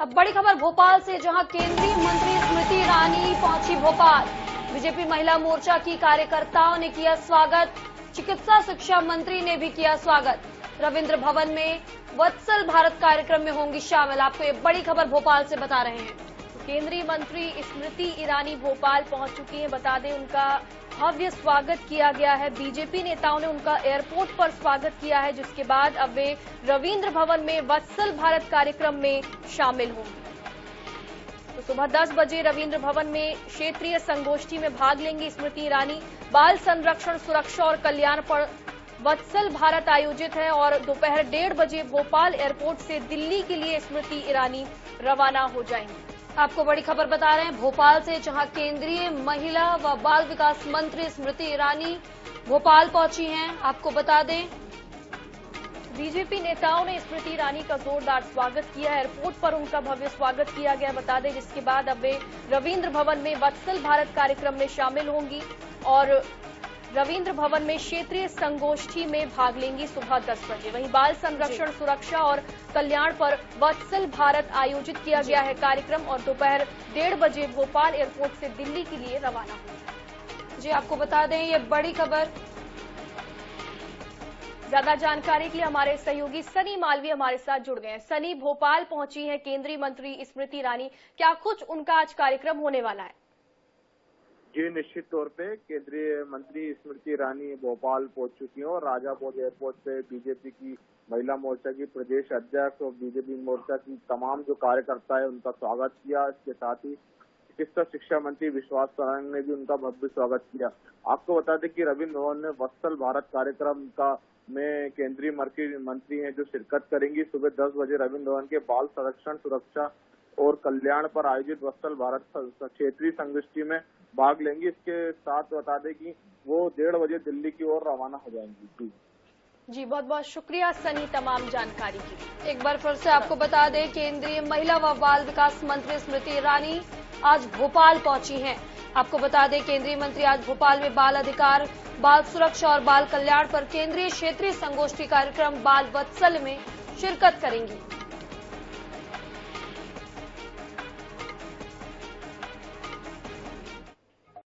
अब बड़ी खबर भोपाल से, जहाँ केंद्रीय मंत्री स्मृति ईरानी पहुँची भोपाल। बीजेपी महिला मोर्चा की कार्यकर्ताओं ने किया स्वागत, चिकित्सा शिक्षा मंत्री ने भी किया स्वागत। रविंद्र भवन में वत्सल भारत कार्यक्रम में होंगी शामिल। आपको ये बड़ी खबर भोपाल से बता रहे हैं। केंद्रीय मंत्री स्मृति ईरानी भोपाल पहुँच चुकी हैं। बता दें, उनका भव्य स्वागत किया गया है। बीजेपी नेताओं ने उनका एयरपोर्ट पर स्वागत किया है, जिसके बाद अब वे रविंद्र भवन में वत्सल भारत कार्यक्रम में शामिल होंगे। तो सुबह 10 बजे रविंद्र भवन में क्षेत्रीय संगोष्ठी में भाग लेंगी स्मृति ईरानी। बाल संरक्षण, सुरक्षा और कल्याण पर वत्सल भारत आयोजित है और दोपहर डेढ़ बजे भोपाल एयरपोर्ट से दिल्ली के लिए स्मृति ईरानी रवाना हो जाएँगी। आपको बड़ी खबर बता रहे हैं, भोपाल से जहाँ केंद्रीय महिला व बाल विकास मंत्री स्मृति ईरानी भोपाल पहुँची हैं, आपको बता दें। बीजेपी नेताओं ने स्मृति ईरानी का जोरदार स्वागत किया एयरपोर्ट पर उनका भव्य स्वागत किया गया, बता दें, जिसके बाद अब वे रविंद्र भवन में वत्सल भारत कार्यक्रम में शामिल होंगी और रविंद्र भवन में क्षेत्रीय संगोष्ठी में भाग लेंगी सुबह 10 बजे। वहीं बाल संरक्षण सुरक्षा और कल्याण पर वत्सल भारत आयोजित किया गया है कार्यक्रम और दोपहर डेढ़ बजे भोपाल एयरपोर्ट से दिल्ली के लिए रवाना होगा। जी आपको बता दें ये बड़ी खबर। ज़्यादा जानकारी के लिए हमारे सहयोगी सनी मालवी हमारे साथ जुड़ गए हैं। सनी भोपाल पहुँची है केंद्रीय मंत्री स्मृति ईरानी। क्या कुछ उनका आज कार्यक्रम होने वाला है? जी निश्चित तौर पे केंद्रीय मंत्री स्मृति ईरानी भोपाल पहुँच चुकी हैं और राजापुर एयरपोर्ट पे बीजेपी की महिला मोर्चा की प्रदेश अध्यक्ष और बीजेपी मोर्चा की तमाम जो कार्यकर्ता है, उनका स्वागत किया। इसके साथ ही चिकित्सा शिक्षा मंत्री विश्वास सरांग ने भी उनका भव्य स्वागत किया। आपको बता दें कि रविंद्र भवन में वत्सल भारत कार्यक्रम का में केंद्रीय मंत्री हैं जो शिरकत करेंगी। सुबह दस बजे रविंद्र भवन के बाल संरक्षण, सुरक्षा और कल्याण पर आयोजित वत्सल भारत क्षेत्रीय संगोष्ठी में भाग लेंगी, इसके साथ बता दें कि वो डेढ़ बजे दिल्ली की ओर रवाना हो जाएँगी। जी। जी, बहुत बहुत शुक्रिया सनी तमाम जानकारी की एक बार फिर से आपको बता दें, केंद्रीय महिला व बाल विकास मंत्री स्मृति ईरानी आज भोपाल पहुँची हैं। आपको बता दें, केंद्रीय मंत्री आज भोपाल में बाल अधिकार, बाल सुरक्षा और बाल कल्याण पर केंद्रीय क्षेत्रीय संगोष्ठी कार्यक्रम बाल वत्सल में शिरकत करेंगी।